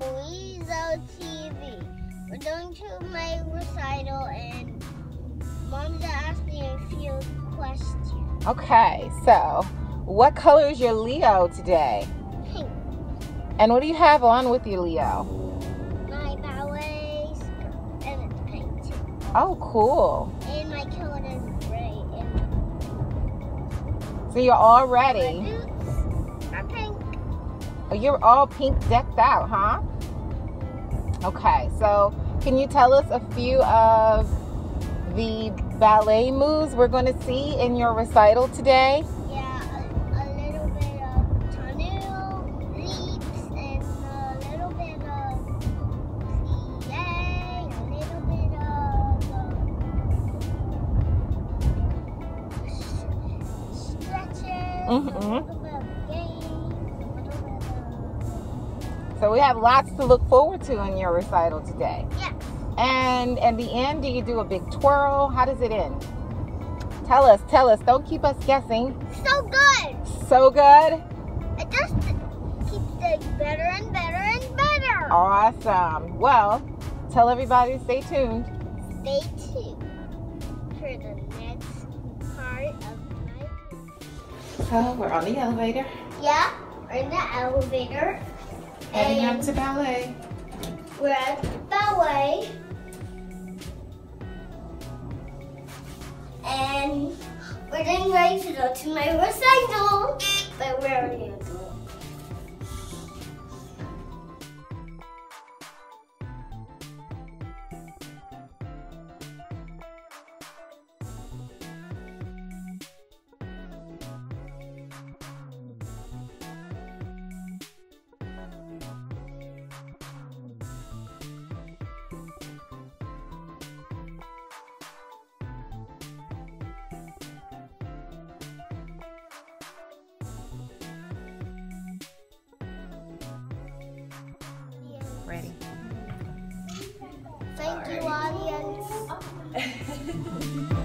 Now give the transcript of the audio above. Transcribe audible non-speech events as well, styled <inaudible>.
Enzo TV. We're going to my recital and Mom's me a few questions. Okay, so what color is your Leo today? Pink. And what do you have on with your Leo? My ballet skirt and it's pink too. Oh, cool. And my coat is gray and So you're all ready. You're all pink decked out, huh? Okay, so can you tell us a few of the ballet moves we're going to see in your recital today? Yeah, a, a little bit of leaps, and a little bit of plie, a little bit of uh, stretches, Mhm. So we have lots to look forward to in your recital today. of yeah. And at the end, do you do a big twirl? How does it end? Tell us, tell us. Don't keep us guessing. So good. So good. It just keeps getting better and better and better. Awesome. Well, tell everybody to stay tuned. Stay tuned for the next part of my. So we're on the elevator, Yeah, we're in the elevator. Heading up to ballet. We're at ballet. And we're getting ready to go to my recital. But where are going. Ready. Thank you, audience. <laughs>